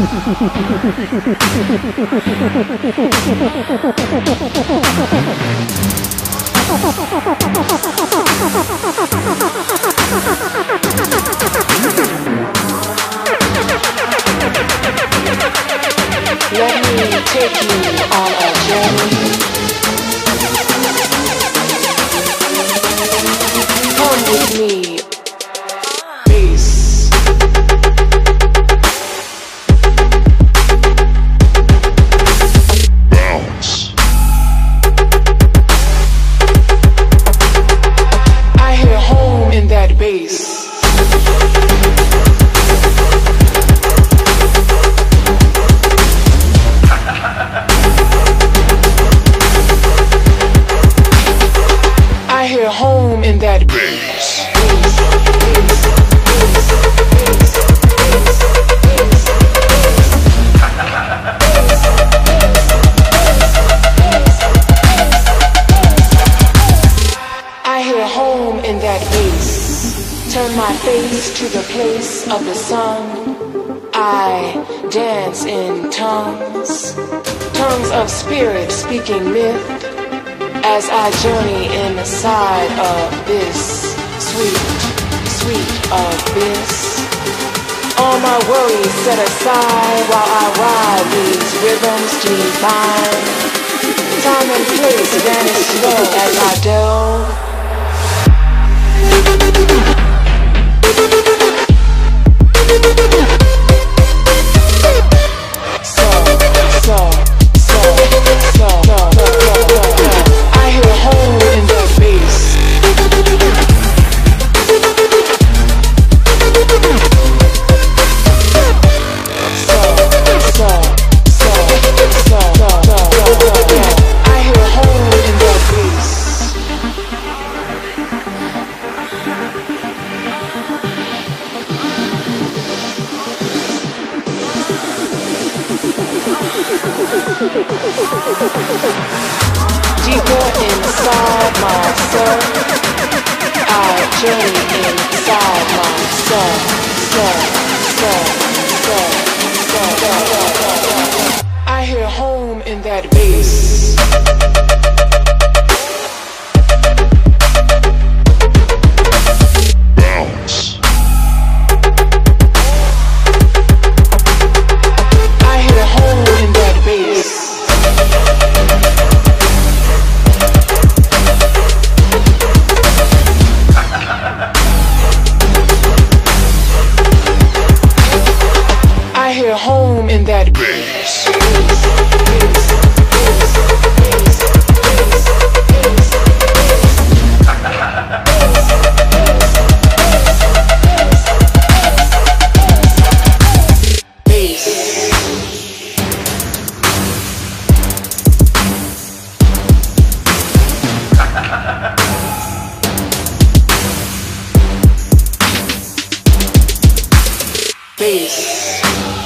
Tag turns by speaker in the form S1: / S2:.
S1: Let me take you on a journey. Come with me. Bass. I hear home in that Turn my face to the place of the sun. I dance in tongues, tongues of spirit speaking myth, as I journey inside of this sweet, sweet abyss. All my worries set aside while I ride these rhythms divine. Time and place vanish slow as I delve. Deeper inside myself, I journey inside myself, self, self, self, self, self, self. I hear home in that bass. in that bass. Peace.